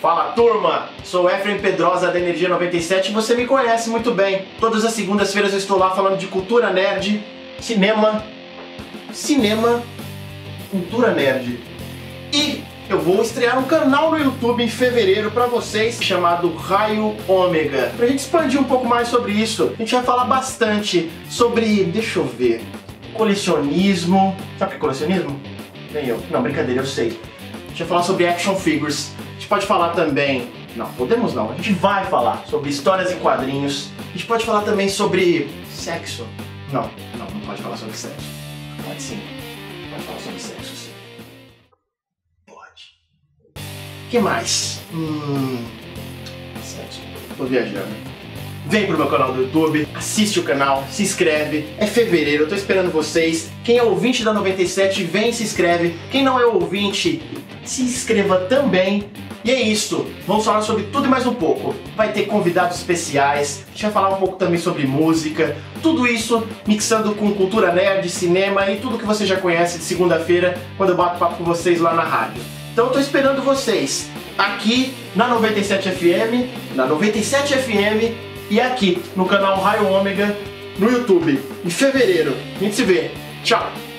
Fala turma, sou Efraim Pedrosa da Energia 97 e você me conhece muito bem. Todas as segundas-feiras eu estou lá falando de cultura nerd, cinema, cinema, cultura nerd. E eu vou estrear um canal no YouTube em fevereiro para vocês chamado Raio Ômega. Pra gente expandir um pouco mais sobre isso, a gente vai falar bastante sobre, deixa eu ver, colecionismo. Sabe o que é colecionismo? Nem eu. Não, brincadeira, eu sei. A gente vai falar sobre action figures. A gente pode falar também. Não, podemos não. A gente vai falar sobre histórias em quadrinhos. A gente pode falar também sobre sexo. Não, não, não pode falar sobre sexo. Pode sim. Pode falar sobre sexo, sim. Que mais? Hum. Sexo. Tô viajando. Vem pro meu canal do YouTube, assiste o canal, se inscreve. É fevereiro, eu tô esperando vocês. Quem é ouvinte da 97, vem se inscreve. Quem não é ouvinte, se inscreva também. E é isso, vamos falar sobre tudo e mais um pouco. Vai ter convidados especiais, a gente vai falar um pouco também sobre música, tudo isso mixando com cultura nerd, cinema e tudo que você já conhece de segunda-feira, quando eu bato papo com vocês lá na rádio. Então tô esperando vocês aqui na 97 FM, na 97 FM e aqui no canal Raio Ômega no YouTube, em fevereiro. A gente se vê. Tchau!